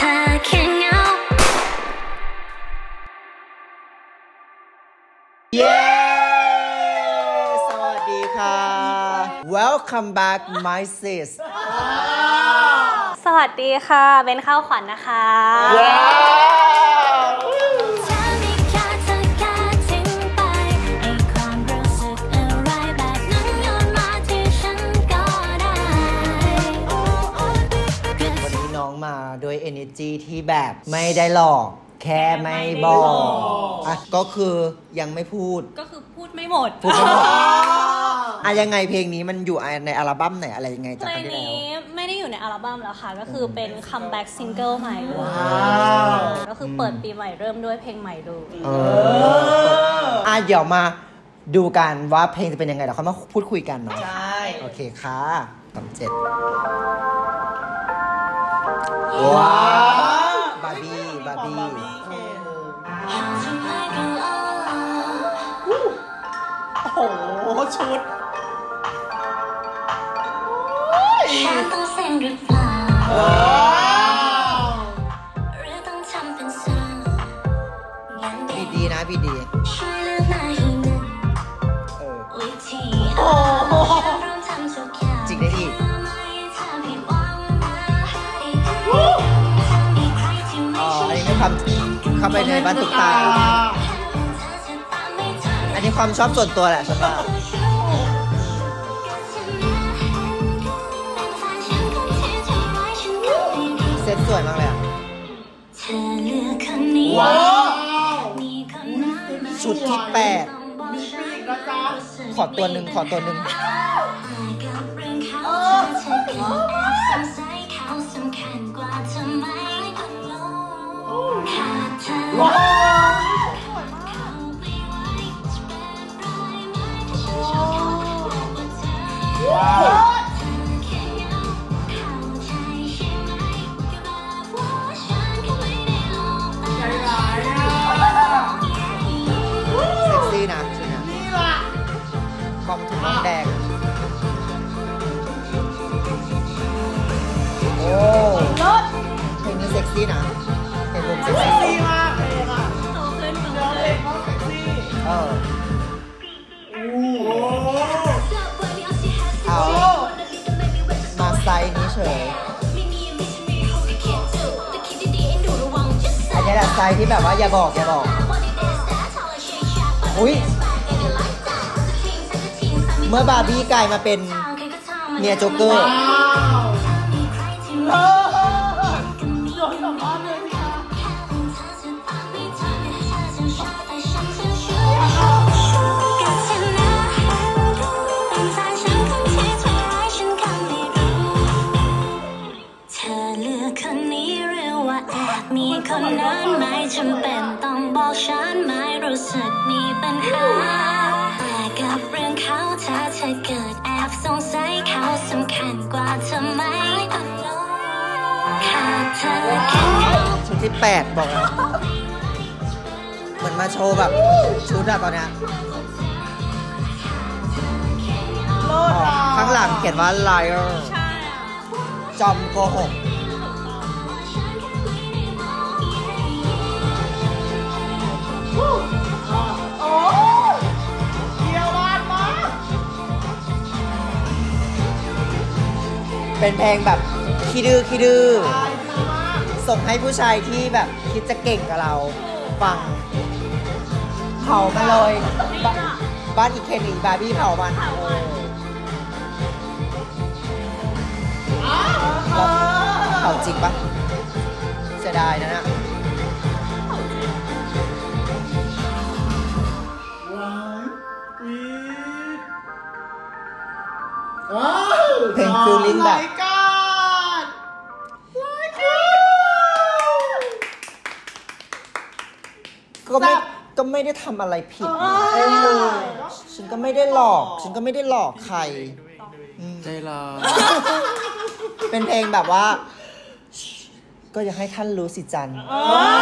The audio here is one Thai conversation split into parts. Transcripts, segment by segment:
ธอแค่เหงา เย้ สวัสดีค่ะ Welcome back my sis สวัสดีค่ะเบนข้าวขวัญนะคะเธอ energy ที่แบบไม่ได้หลอก แค่ไม่บอกอะก็คือยังไม่พูด ก็คือพูดไม่หมดพูดไม่หมดอะยังไงเพลงนี้มันอยู่ในอัลบั้มไหนอะไรยังไงเพจากลครั้งงที่แล้วนี้ไม่ได้อยู่ในอัลบั้มแล้วค่ะ ก็คือเป็น comeback single ใหม่เลยก็คือเปิดปีใหม่เริ่มด้วยเพลงใหม่เลยเอออะเดี๋ยวมาดูกันว่าเพลงจะเป็นยังไงเดี๋ยวเขามาพูดคุยกันเนาะใช่ โอเคค่ะสามเจ็ด ว้าวบาร์บี้บาร์บี้โอ้โห ชุดฉันต้องเซ็นหรือเปล่าหรือต้องทำเป็นเศร้างั้นบีเด็กดีนะบีดีช่วยเลือกมาให้หนึ่ง เข้าไปในบ้านตุ๊กตา อันนี้ความชอบส่วนตัวแหละฉันว่าเซ็ตสวยมากเลยอะว้าวมีคนนั้นไหมชุดที่แปดขอตัวหนึ่งขอตัวหนึ่ง ดเธอเขาไม่ไหวจะเป็นไรไหมถ้ากว้าวใจร้ายอะเซ็กซี่นะเนี้ยนี่ล่ะบอมถุงน้ำแดง โอ้เพลงนี้เซ็กซี่นะ ยอันนี้แหละไซส์ที่แบบว่าอย่าบอกอย่าบอก อุ้ยเมื่อบาร์บี้กลายมาเป็นเนียโจ๊กเกอร์ ถ้าเธอเกิดแอบสงสัยเขาสำคัญกว่าเธอไหมขาดเธอแค่ชุดที่8บอกแล้วเหมือนมาโชว์แบบชุดอะตอนเนี้ยโลดอะข้างหลังเขียนว่า liar ใช่อะจอมโกหกโเป็นเพลงแบบขี้ดื้อขี้ดื้อส่งให้ผู้ชายที่แบบคิดจะเก่งกับเราฟังเผามาเลยบบ้านอีเคนอีบาร์บี้เผามันเอออ้าวเผาจริงปะเสียดายนะนี่ยว้าววีดว้าวเพ ลงฟิลลิ่งแบบรายการรายการก็ไม่แซ่บก็ไม่ได้ทำอะไรผิดเอ้ยฉันก็ไม่ได้หลอก ฉันก็ไม่ได้หลอกใคร ใจร้ายเป็นเพลงแบบว่า ก็อยากให้ท่านรู้สิจันว้า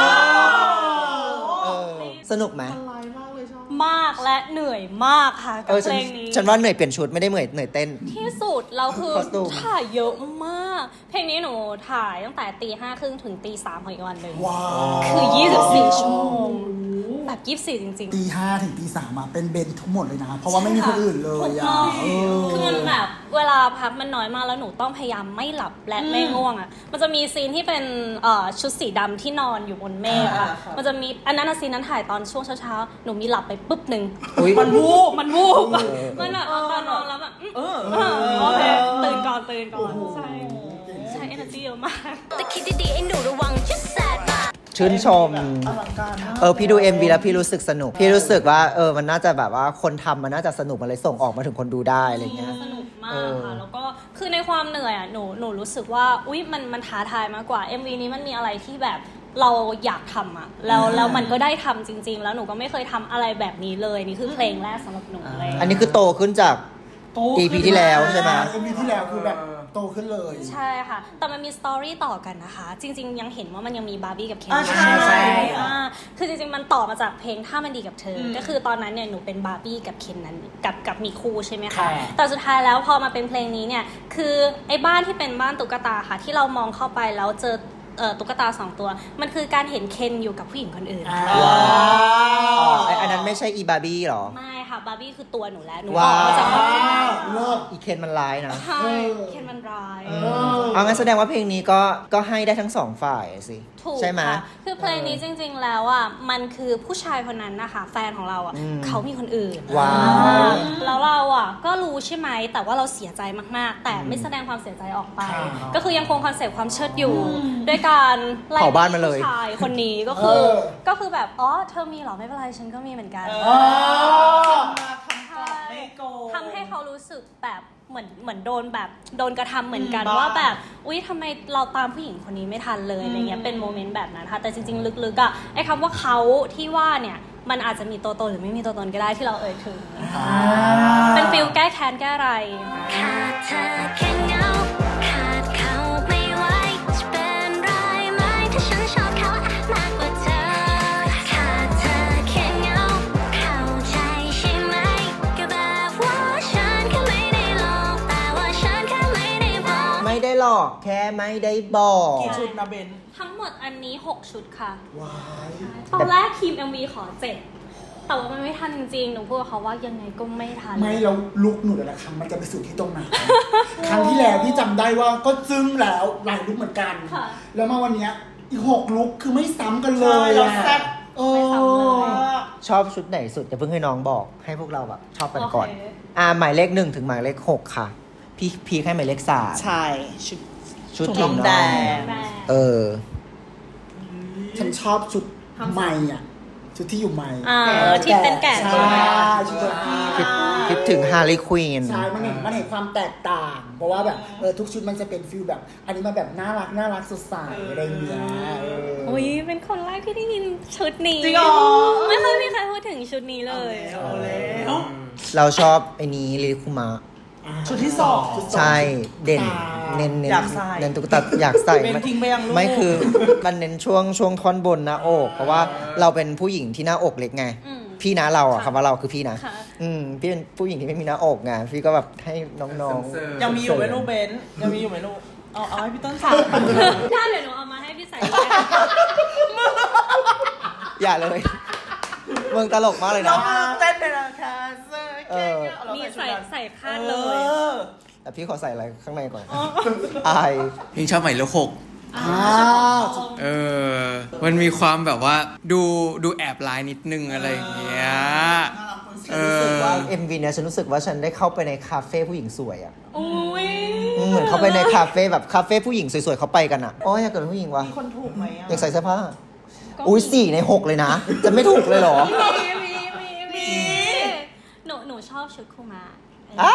วเออสนุกไหมอะไร มากเลยชอบมากและเหนื่อยมากค่ะกัเอบอเพฉันลงนี้ฉันว่าเหนื่อยเปลี่ยนชุดไม่ได้เหนื่อยเหนื่อยเต้น ที่สุดเราคือ Costume ถ่ายเยอะมาก เพลงนี้หนูถ่ายตั้งแต่ตีห้าครึ่งถึงตีสามของอีกวันหนึ่งว้าวคือ 24 ชั่วโมง แบบ24จริง ตีห้าถึงตีสามมาเป็นเบนทั้งหมดเลยนะ เพราะว่าไม่มีคนอื่นเลยถูกอะต้องเออคือมันแบบเวลาพักมันน้อยมากแล้วหนูต้องพยายามไม่หลับและไม่ง่วงอะ มันจะมีซีนที่เป็นเอ่อชุดสีดำที่นอนอยู่บนเมฆอะมันจะมีอันนั้นนะซีนนั้นถ่ายตอนช่วงเช้าๆ หนูมีหลับไปปุ๊บหนึ่งอุ๊ย มันวูบมันวูบมันแบบเอาตอนนอนแล้วแบบอืมเออโอเคตื่นก่อนตื่นก่อน ใช่ ใช้ energy เยอะมาก แต่คิดดีๆไอ้หนูระวังจะ แสบมากชื่นชมเออพี่ดู MV แล้วพี่รู้สึกสนุก พี่รู้สึกว่าเออมันน่าจะแบบว่าคนทำมันน่าจะสนุกมันเลยส่งออกมาถึงคนดูได้อะไรเงี้ย สนุกมาเอกอ ค่ะ แล้วก็คือในความเหนื่อยอะหนูหนูรู้สึกว่าอุ๊ยมันมันท้าทายมากกว่า MV นี้มันมีอะไรที่แบบเราอยากทำอะแล้วแล้วมันก็ได้ทำจริง ๆ แล้วหนูก็ไม่เคยทำอะไรแบบนี้เลยนี่คือเพลงแรกสำหรับหนูเลย อันนี้คือโตขึ้นจาก EP ที่แล้วใช่ไหม เอ็มวีที่แล้วคือแบบ โตขึ้นเลย ใช่ค่ะ แต่มันมีสตอรี่ต่อกันนะคะ จริง ๆ ยังเห็นว่ามันยังมีบาร์บี้กับเคนอ่าใช่ใช่อ่าคือจริง ๆ มันต่อมาจากเพลงถ้ามันดีกับเธออก็คือตอนนั้นเนี่ยหนูเป็นบาร์บี้กับเคนนั้นกับกับมีคู่ใช่ไหมคะค่ะแต่สุดท้ายแล้วพอมาเป็นเพลงนี้เนี่ย คือไอ้บ้านที่เป็นบ้านตุ๊กตาค่ะ ที่เรามองเข้าไปแล้วเจอเอ่อตุ๊กตาสองตัว มันคือการเห็นเคนอยู่กับผู้หญิงคนอื่นอ๋อไออันนั้นไม่ใช่อีบาร์บี้หรอ ไม่ค่ะ บาร์บี้คือตัวหนูแล้วหนูอว้าอกมาจากความคิดนั้นเลิศอีเคนมันร้ายนะใช่เคนมันร้ายเอางั้นแสดงว่าเพลงนี้ก็ก็ให้ได้ทั้งสองฝ่ายสิ ถูกใช่ไหม ค่ะคือเพลงนี้จริง ๆ แล้วอะมันคือผู้ชายคนนั้นนะคะแฟนของเราอะอืมเขามีคนอื่นว้าวอ่าแล้วเราอะก็รู้ใช่ไหมแต่ว่าเราเสียใจมากๆ แต่ไม่แสดงความเสียใจออกไป ค่ะ ก็คือยังคงคอนเซปต์ความเชิดอยู่ด้วยการไล่เผาบ้านมาเลย ผู้ชายคนนี้ก็คือเออ ก็คือแบบอ๋อเธอมีเหรอไม่เป็นไรฉันก็มีเหมือนกันอ๋อทำให้เขารู้สึกแบบเหมือนเหมือนโดนแบบโดนกระทำเหมือนกันว่าแบบอุ๊ยทำไมเราตามผู้หญิงคนนี้ไม่ทันเลยอะไรเงี้ยเป็นโมเมนต์แบบนั้นค่ะแต่จริง ๆ ลึกๆอะไอ้คำว่าเขาที่ว่าเนี่ยมันอาจจะมีตัวตนหรือไม่มีตัวตนก็ได้ที่เราเอ่ยถึง เป็นฟิลแก้แค้นแก้อะไรค่ะขาดเธอแค่เงาขา อกแค่ไม่ได้บอกกี่ชุดนะเบน ทั้งหมดอันนี้ 6 ชุดค่ะ ว้ายตอนแรกทีม MV ขอเจ็ดแต่ว่ามันไม่ทันจริงๆหนูพูดกับเขาว่ายังไงก็ไม่ทัน ไม่แล้วลุกหนูแต่ละครั้งมันจะไปสู่ที่ตรงไหน ครั้งที่แล้วที่จำได้ว่าก็ซึ้งแล้วหลายลุกเหมือนกันค่ะแล้วมาวันเนี้ยอีกหกลุกคือไม่ซ้ำกันเลยใช่เราอะแซ่บเอไม่ซ้ำเลยอชอบชุดไหนสุดอย่าเพิ่งให้น้องบอกให้พวกเราแบบชอบกันก่อนโอเคอ่าหมายเลขหนึ่งถึงหมายเลขหกค่ะ พี่พีให้หมายเลขสามใช่ชุดชุดถุงทีมน้ำน้แดองงแม่เออ ฉันชอบชุดใหม่อะชุดที่อยู่ใหม่อ่าที่เป็นแกะใช่ชุดตัวที่คิดคิดถึงฮาร์ลีควีนใช่มันเห็นมันเห็นความแตกต่าง เพราะว่าแบบเออทุกชุดมันจะเป็นฟิลแบบ อันนี้มันแบบน่ารักน่ารักสดใสอะไรอย่างเงี้ยเอออุ้ยเป็นคนแรกที่ได้ยินชุดนี้จริงเหรอไม่เคยมีใครพูดถึงชุดนี้เลยเอาแล้วเราชอบไอ้นี้ลิคุมะ ชุดที่สองชุดสองใช่เด่นตาเน้นเน้นอยากใส่เน้นตุ๊กตาอยากใส่เป็นทิ้งไปยังลูกไม่คือมันเน้นช่วงช่วงท่อนบนหน้าอก เพราะว่าเราเป็นผู้หญิงที่หน้าอกเล็กไงอืมพี่นะเราอะค่ะคำว่าเราคือพี่นะค่ะอืมพี่เป็นผู้หญิงที่ไม่มีหน้าอกไงพี่ก็แบบให้น้องๆยังมีอยู่ไหมลูกเบนยังมีอยู่ไหมลูกเอาเอาให้พี่ต้นใส่ถ้าเดี๋ยวหนูเอามาให้พี่ใส่อย่าเลย มึงตลกมากเลยน้อนะงเต้นเลยนะแคสเซอร์เออมีใส่ใส่คาดเอเลยอแต่พี่ขอใส่อะไรข้างในก่อนอาย เพลงชอบใหม่เลขหกอ่าเออ มันมีความแบบว่าดูดูแอบลายนิดนึงอะไรอย่างเงี้ยเอรู้สึกอ ว่า MV เนี่ยฉันรู้สึกว่าฉันได้เข้าไปในคาเฟ่ผู้หญิงสวยอะอุ้ยอืมเหมือนเข้าไปในคาเฟ่แบบคาเฟ่ผู้หญิงสวยๆเขาไปกันอะโอ้ยอยากเกิดเป็นผู้หญิงวะมีคนถูกไหมอะอยากใส่เสื้อผ้า อุ้ยสี่ในหกเลยนะ จะไม่ถูกเลยเหรอ มีมีมีมีหนูหนูชอบชุดคูมา อ้า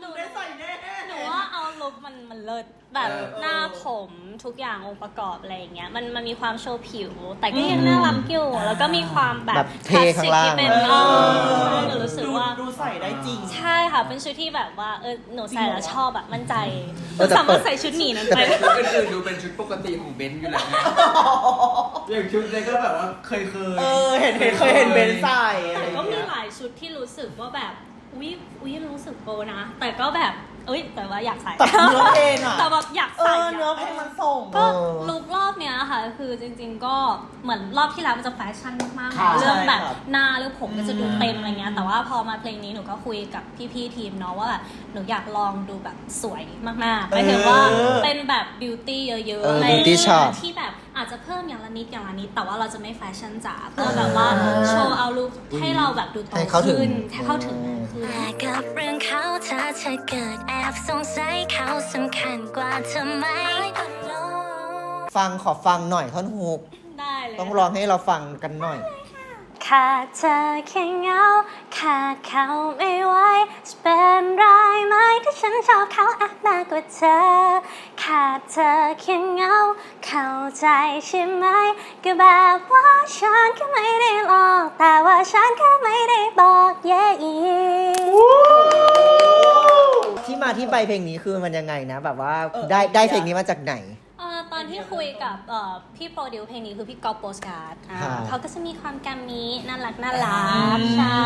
หนู ได้ใส่แน่ หนูว่าเอา ลุลุกมันมันเลิศแบบเออหน้าผมทุกอย่างองค์ประกอบอะไรอย่างเงี้ยมันมันมีความโชว์ผิว แต่ก็ยังน่ารักอยู่แล้วก็มีความแบแบบบเท่ข้างล่างคลสสิกที่เป็นเอเอออหนูรู้สึกดูว่าดูใส่ได้จริง ใช่ค่ะเป็นชุดที่แบบว่าเออหนูใส่แล้วชอบแบบมั่นใจเออแต่สามารถใส่ชุดหมีนั้นไปชุดอื่นๆดูเป็นชุดปกติของเบนซ์อยู่แล้วไงอย่างชุดเนี้ก็แบบว่าเคยเคยเออเห็นเห็นเคยเห็นเบนซ์ใส่อะไรแต่อย่างก็มีเงี้ยหลายชุดที่รู้สึกว่าแบบอุ้ยอุ้ยรู้สึกโปนะ แต่ก็แบบ เอ้ย แต่ว่าอยากใส่แต่เนื้อเพลงอะแต่แบบอยากเอใส่อเนื้อเพลงมันส่ง ก็เออลุกรอบเนี้ยค่ะ คือจริง ๆ ก็เหมือนรอบที่แล้วมันจะแฟชั่นมากๆค่ะเรื่องแบบใช่ครับหน้าหรือผมก็จะดูเต็มอะไรเงี้ยแต่ว่าพอมาเพลงนี้หนูก็คุยกับพี่ๆทีมเนาะว่าแบบหนูอยากลองดูแบบสวยมากๆหมายถึงว่าเป็นแบบบิวตี้เยอะๆเอออะไร beauty shop ที่แบบ อาจจะเพิ่มอย่างละนิดอย่างละนิด แต่ว่าเราจะไม่แฟชั่นจ๋าเพื่อแบบว่าโชว์เอาลุคให้เราแบบดูโตให้เข้าถึงขึ้นให้เข้าถึงมากขึ้นแต่กับเรื่องเขาถ้าเธอเกิดแอบสงสัยเขาสำคัญกว่าเธอไหมฟังขอฟังหน่อยท่อนฮุกได้เลยต้องร้องให้เราฟังกันหน่อย ขาดเธอแค่เหงา ขาดเขาไม่ไหวจะเป็นไรไหมถ้าฉันชอบเขาอะมากกว่าเธอ ขาดเธอแค่เหงา เข้าใจใช่ไหม ก็แบบว่าฉันแค่ไม่ได้ลองแต่ว่าฉันแค่ไม่ได้บอกเย่อีที่มาที่ไปเพลงนี้คือมันยังไงนะ แบบว่าได้ได้เพลงนี้มาจากไหนเอ่อตอน ที่คุยกับเอ่อพี่โปรดิวเพลงนี้คือพี่กอล์ฟโปสการ์ดอ่าครับเขาก็จะมีความแกมมี่น่ารักน่ารักใช่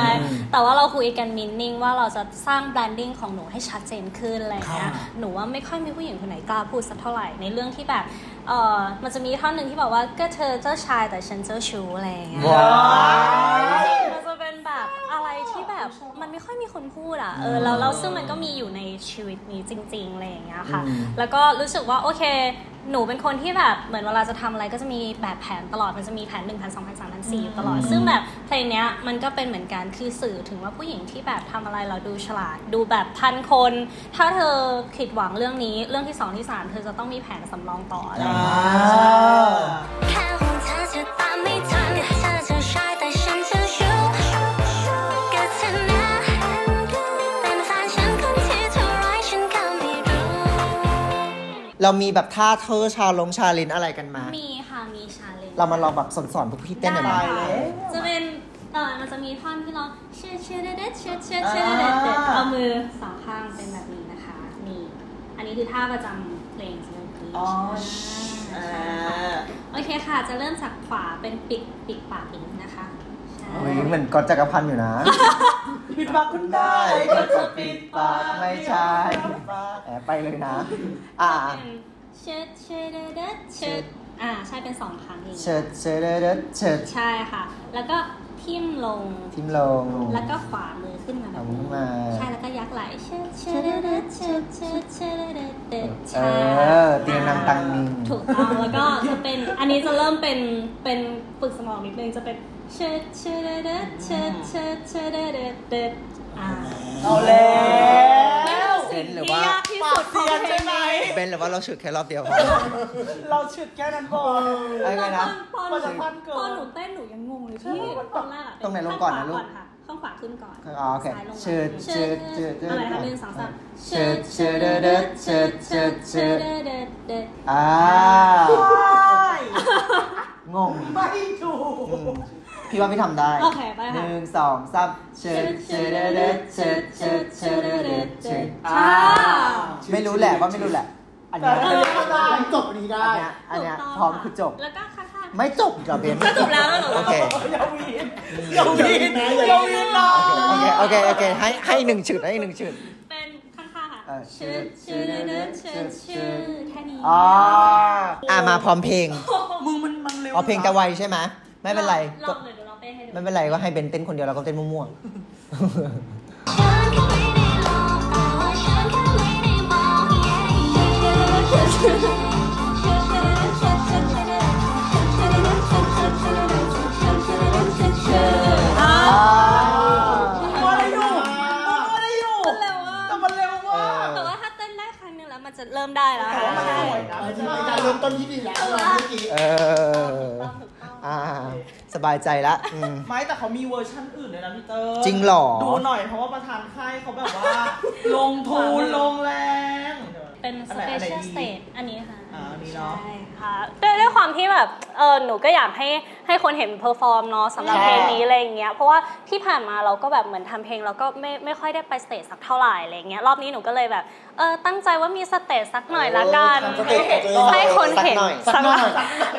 แต่ว่าเราคุยกันมินนิ่งว่าเราจะสร้างแบรนดิ้งของหนูให้ชัดเจนขึ้นอะไรอย่างเงี้ยหนูว่าไม่ค่อยมีผู้หญิงคนไหนกล้าพูดสักเท่าไหร่ในเรื่องที่แบบเออมันจะมีท่อนหนึ่งที่บอกว่าก็เธอเจ้าชายแต่ฉันเจ้าชู้อะไรอย่างเงี้ยว้าวมันจะเป็นแบบอะไรที่แบบมันไม่ค่อยมีคนพูดอะเออแล้วเราซึ่งมันก็มีอยู่ในชีวิตนี้จริงๆอะไรอย่างเงี้ยค่ะอืมแล้วก็รู้สึกว่าโอเคหนูเป็นคนที่แบบเหมือนเวลาจะทำอะไรก็จะมีแบบแผนตลอดมันจะมีแผน1 0 0 0 2 0 0 3 0 0 4ตลอด ซึ่งแบบเพลงเนี้ยมันก็เป็นเหมือนกันคือสื่อถึงว่าผู้หญิงที่แบบทำอะไรเราดูฉลาด ดูแบบทันคน ถ้าเธอผิดหวังเรื่องนี้เรื่องที่สองที่สามเธอจะต้องมีแผนสำรองต่ออะไรอย่างเงี้ย เรามีแบบท่าเธอชาลงชาเลนอะไรกันมา มีค่ะ มีชาเลนเรามาลองแบบสอนสอนๆพวกพี่เต้นหน่อยไหมได้เลยจะเป็นเออมันจะมีท่อนที่เราเชิดเชิดเด็ดเชิดเชิดเชิดเด็ดเด็ดเอามือสองข้างเป็นแบบนี้นะคะนี่อันนี้คือท่าประจำเพลงสำหรับพีชอ๋ออ่าอ่าโอเคค่ะ จะเริ่มจากขวาเป็นปิดปิดปากอิงนะคะ ใช่เฮ้ยเหมือนกอดจักรพันธ์อยู่นะ ปิดปากคุณได้ก็จะปิดปากไม่ใช่แอบไปเลยนะ อ่าเป็นเชิดเชิดเด็ดเด็ดเชิดอ่าใช่เป็นสองครั้งเองเชิดเชิดเดิดเชิดใช่ค่ะ แล้วก็ทิ่มลงทิมลง แล้วก็ขวามือขึ้นมาแบบเอานี้ขึ้นมาใช่แล้วก็ยักไหล่เชิดเชิดเด็ดเด็ดเชิดเชิดเชิดเด็ดเด็ดเอใช่อเตียงนางตังมิงถูกต้องแล้วก็จะเป็นอันนี้จะเริ่มเป็นเป็นฝึกสมองนิดนึงจะเป็น เชิดเชิดเด็ดเชิดเชิดเชิดเด็ดเด็ดเด็ดอ่าเอาแล้วเป็นหรือว่าที่สุดขเสีองยนเพลใช่งไหมนี้เป็นหรือว่าเราฉึกแค่รอบเดียวพอเราฉุดแค่นั้นพออะไรนะตอหนูพอหนูเต้นหนูยังงงเลยที่ตอนแรกตรงไหนลงก่อนนะลูกข้างขวาขึ้นก่อนโอเคเชิดเชิดเชิดเชิดอะไรคะหนึ่งสองสามเชิดเชิดเดดเดเชิดเชิดเชิดเด็ดเด็ดอ่าไม่งงไม่ถูก พี่ว่าพี่ทำได้โอเคไปหค่ะนึ่งสองสามเชิดเชิดเดิดเดิดเชิดเชิดเชิดเดิดเดิดเชิดอ่าไม่รู้แหละว่าไม่รู้แหละ อันแต่เนี้ยถ้าได้จบนี้ได้อันเนี้ยอันเนี้ยถูกต้งพร้อมคือจบ แล้วก็ข้างๆไม่จบอีกเหรอเบนก็จบแล้วเหรอ โอเค อย่าวีนอย่าวีนอย่าวีนหรอโอเค โอเค โอเค ให้ ให้หนึ่งชุดให้หนึ่งชุดเป็นข้างๆค่ะเออ ชืดชืดเดินชืดชืดแค่นี้อ๋ออะมาพร้อมเพลง มึงมันมันเร็วอ๋อเพลงจะไวใช่ไหม ไม่เป็นไรลก็องเลยเดี๋ยว เราเต้นให้ดูไม่เป็นไรก็ให้เบนเต้นคนเดียวเราก็เต้นมั่วฉันก็ไม่ได้ลองแต่ว่าฉันแค่ไม่ได้มองเย่ๆอ่ามัวอะไรอยู่มัวอะไรอยู่เร็วอะแต่มันเร็วมากแต่ว่าถ้าเต้นได้ครั้งหนึงแล้วมันจะเริ่มได้แล้วแต่ว่ามันสวยนะหมายถึงเป็นการเริ่มต้นที่ดีแล้วเราเมื่อกี้เออ อ่า สบายใจละอืม ไม่แต่เขามีเวอร์ชั่นอื่นเลยนะพี่เตอร์จริงเหรอ ดูหน่อยเพราะว่าประธานค่ายเขาแบบว่า ลงทุนลงแรง เป็นอันไหนอันไหน special ดี stage อันนี้ค่ะอ่าอันนี้เนาะใช่ค่ะด้วยด้วยความที่แบบเออหนูก็อยากให้ให้คนเห็น perform เนาะสำหรับค่ะเพลงนี้อะไรอย่างเงี้ยเพราะว่าที่ผ่านมาเราก็แบบเหมือนทำเพลงเราก็ไม่ไม่ค่อยได้ไป stage สักเท่าไหร่อะไรเงี้ยรอบนี้หนูก็เลยแบบเออตั้งใจว่ามี stage สักหน่อยละกันทำสเตจของตัวเองหน่อยให้คนเห็นสักหน่อย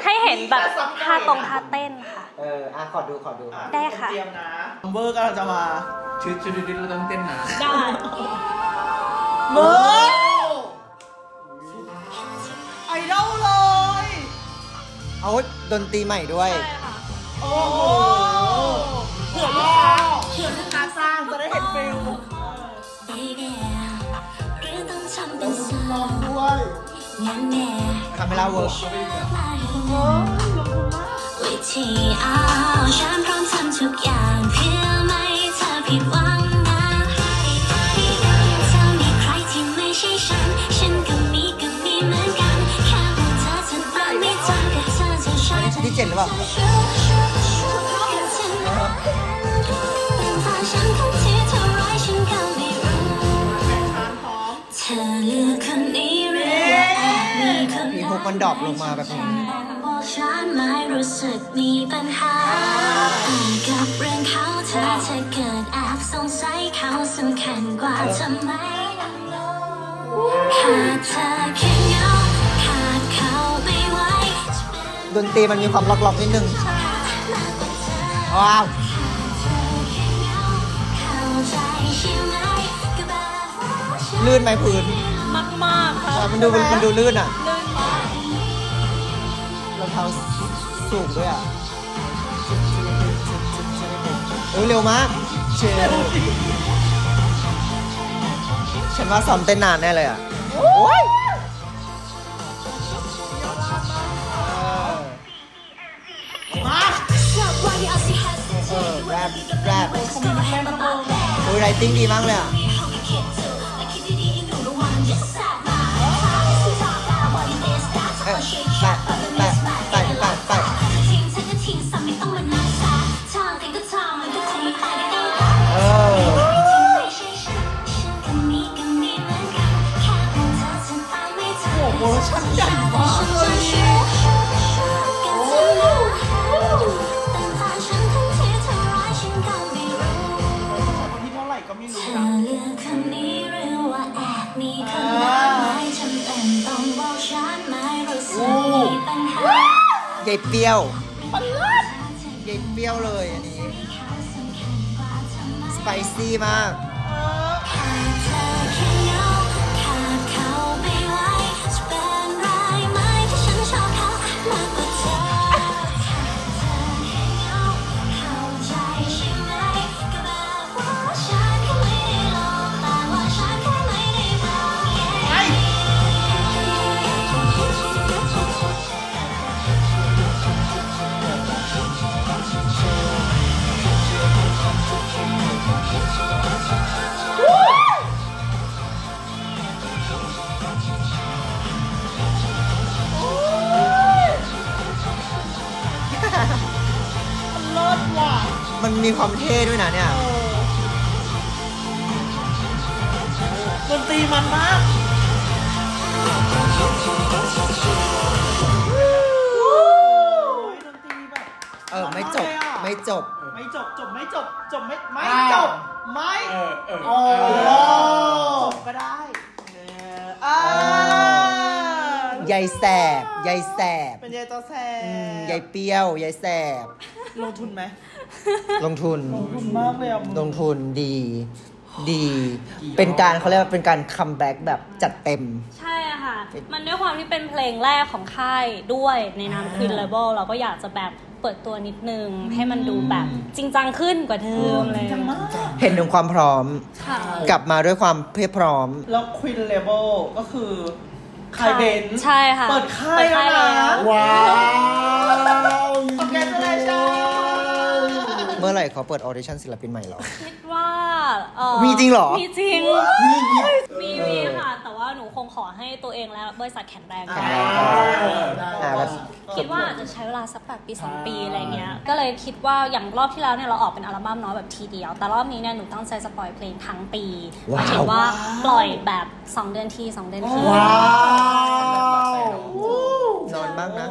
ให้เห็นแบบท่าตรงท่าเต้นค่ะเอออะขอดูขอดูได้ค่ะเตรียมนะเวอร์กำลังจะมาชุดชุดชุดเราต้องเต้นนะได้เบิร์ดไอด อลเลยเอาดนตรีใหม่ด้วย ใช่ค่ะ โอ้โหเผื่อลูกค้าเผื่อลูกค้าจ้างจะได้เห็น feel baby หรือต้องทำเป็นสาลวองด้วยงั้นแน่คาเมล่าเวิร์กวิธีเอาฉันพร้อมทำทุกอย่างเพื่อไม่ให้เธอผิดหวัง ใช่ที่เจ็ดหรือเปล่าเป็นแฟนฉันคนที่เท่าไรฉันก็ไม่รู้เธอเลือกคนนี้หรือว่าแอบมีคนมีพวกมันดรอปลงมาแบบนี้บอกฉันไม่รู้สึกมีปัญหากับเรื่องเขาเธอเธอเกิดแอบสงสัยเขาสำคัญกว่าทำไมขาดเธอแค่เดนตรีมันมีความล็อกๆนิดนึง ว้าวเข้าใจใช่ไหมก็แบบว่าฉันลื่นไหมพื้นมากมากๆค่ะมันดูมันดูลื่นอะลื่นมากรองเท้าสูงด้วยอะโอ้ยเร็วมากเชลฉันว่าซ้อมเต้นนานแน่เลยอะโอ้ย เออแรปแรปโอ้ยไรติ้งดีมากเลยอะ ใหญ่เปรี้ยวใหญ่เปรี้ยวเลยอันนี้ สไปซี่มาก ความเท่ด้วยนะเนี่ยดนตรีมันมากดนตรีแบบเออ ไม่จบนากเลยอะไม่จบ ไม่จบ จบ ไม่จบ จบ ไม่ ไม่อ้าวจบ ไม่เออเออโอ้จบก็ได้เอออ่าใยแสบใยแสบ เป็นยายตัวแสอืมบใยเปรี้ยวใยแสบ ลงทุนไหม ลงทุน ลงทุนมากเลยอะมึงลงทุนดี ดี เป็นการเขาเรียกว่าเป็นการ comeback แบบจัดเต็ม ใช่อะค่ะ มันด้วยความที่เป็นเพลงแรกของค่ายด้วยในนาม Queen Label เราก็อยากจะแบบเปิดตัวนิดนึง ให้มันดูแบบจริงจังขึ้นกว่าเดิมเลยจังมากเห็นถึงความพร้อมค่ะกลับมาด้วยความเพียบพร้อม แล้ว Queen Labelก็คือ ค่ายเบนซ์ใช่ค่ะ เปิดค่ายเปิดค่ายแล้วนะแล้วว้าว congratulationเมื่อไหร่เขาเปิด audition ศิลปินใหม่เหรอ คิดว่าเอ่อมีจริงเหรอ มีจริงมีมีมีมีค่ะ แต่ว่าหนูคงขอให้ตัวเองและบริษัทแข็งแรงก่อนแข็งแรง อ่าได้อ่าแบบก็คิดว่าอาจจะใช้เวลาสักแบบปีสองปีอะไรเงี้ย ก็เลยคิดว่าอย่างรอบที่แล้วเนี่ยเราออกเป็นอัลบั้มเนาะแบบทีเดียว แต่รอบนี้เนี่ยหนูตั้งใจจะปล่อยเพลงทั้งปีหว้าวมายถึงว่าปล่อยแบบ 2 เดือนที 2 เดือนทีว้าว นอนบ้างนะ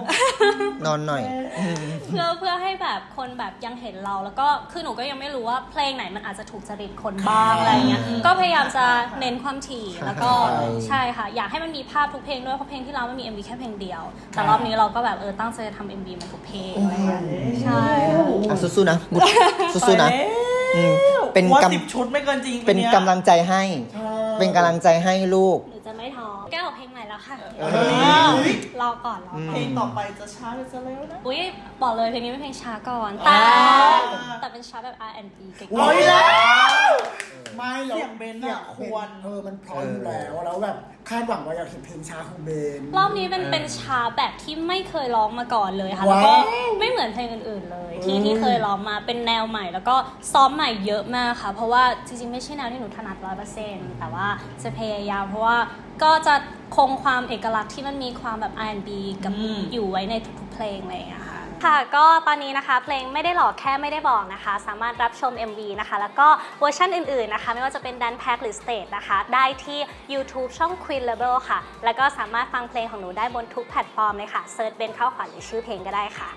นอนหน่อยอืมเพื่อเพื่อให้แบบคนแบบยังเห็นเราแล้วก็คือหนูก็ยังไม่รู้ว่าเพลงไหนมันอาจจะถูกจริตคนบ้างอะไรเงี้ยก็พยายามจะเน้นความถี่แล้วก็ใช่ใช่ค่ะ อยากให้มันมีภาพทุกเพลงด้วยเพราะเพลงที่เราไม่มี MV แค่เพลงเดียว แต่รอบนี้เราก็แบบเออตั้งใจจะทำ MV มันทุกเพลงอะไรเงี้ยใช่อะสู้ๆนะบุสู้ๆนะอืมเป็นว่ากำสิบชุดไม่เกินจริงเป็นยกำลังใจให้ เป็นกำลังใจให้ลูกหนูจะไม่ท้อแก้วออกเพลงใหม่แล้วค่ะเฮ้ยรอก่อนรอก่อนเพลงต่อไปจะช้าหรือจะเร็วนะอุ้ยบอกเลยเพลงนี้เป็นเพลงช้าก่อนแต่อ่าแต่เป็นช้าแบบ R&B เก๋โอ้ยๆแล้วไม่แล้วเสียงเบนอะสียงควรเออมันเพราะอยู่แล้วแล้วแบบคาดหวังว่าอยากเห็นเพลงช้าของเบนรอบนี้เป็นเป็นช้าแบบที่ไม่เคยร้องมาก่อนเลยค่ะแล้วก็ว้าวไม่เหมือนเพลงอื่นๆเลย ที่อืมที่เคยร้องมาเป็นแนวใหม่ แล้วก็ซ้อมใหม่เยอะมากค่ะ เพราะว่าจริงๆไม่ใช่แนวที่หนูถนัดร้อยเปอร์เซ็นต์แต่ว่าจะพยายามเพราะว่าก็จะคงความเอกลักษณ์ที่มันมีความแบบ R&B กับอืมอยู่ไว้ในทุกๆเพลงอะไรอย่างเลยค่ะค่ะ ก็ตอนนี้นะคะเพลงไม่ได้หลอกแค่ไม่ได้บอกนะคะ สามารถรับชม MV นะคะ แล้วก็เวอร์ชันอื่นๆนะคะ ไม่ว่าจะเป็นดันแพ็กหรือ Stage นะคะ ได้ที่ YouTube ช่อง Queen Label ค่ะ แล้วก็สามารถฟังเพลงของหนูได้บนทุกแพลตฟอร์มเลยค่ะ search เบนซ์ข้าวขวัญหรือชื่อเพลงก็ได้ค่ะ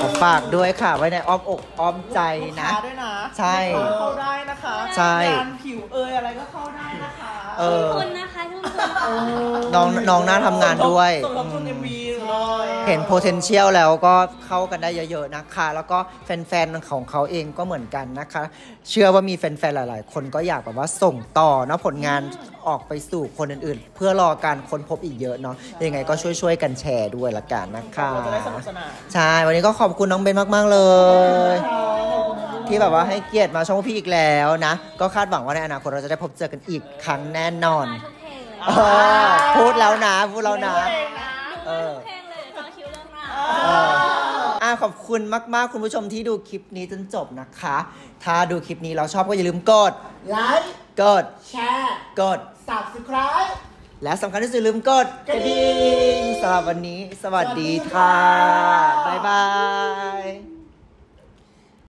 ขอฝากด้วยค่ะ ไว้ในอ้อมอกอ้อมใจลูกนะค้าด้วยนะใช่ เข้าได้นะคะใช่ งานรีวิวเอยอะไรก็เข้าได้นะคะ เออขอบคุณนะคะทุกคนน้องน้องน่าทำงานด้วย ส่งทบทุน MV เลยเห็น potential แล้วก็เข้ากันได้เยอะ ๆ นะคะ แล้วก็แฟน ๆ ของเขาเองก็เหมือนกันนะคะ เชื่อว่ามีแฟน ๆ หลาย ๆ คนก็อยากแบบว่าส่งต่อเนาะผลงานออกไปสู่คนอื่น ๆ เพื่อรอการค้นพบอีกเยอะเนาะยังไงก็ช่วย ๆ กันแชร์ด้วยละกันนะคะ เราจะได้สนุกสนาน ใช่ วันนี้ก็ขอบคุณน้องเบนมาก ๆ เลย ที่แบบว่าให้เกียรติมาช่องพี่อีกแล้วนะ ก็คาดหวังว่าในอนาคตเราจะได้พบเจอกันอีกครั้งแน่นอนมาทุกเพลงเลยเออพูดแล้วนะ พูดแล้วนะ เอดูอทุกเพลงเลยจอคิวเรื่องราวเอออะขอบคุณมาก ๆ คุณผู้ชมที่ดูคลิปนี้จนจบนะคะ ถ้าดูคลิปนี้เราชอบก็อย่าลืมกด ไลค์ กด แชร์ กด subscribe และสำคัญที่สุดอย่าลืมกดกระดิ่งสำหรับวันนี้ สวัสดีค่ะสวัสดีค่ะบ๊ายบาย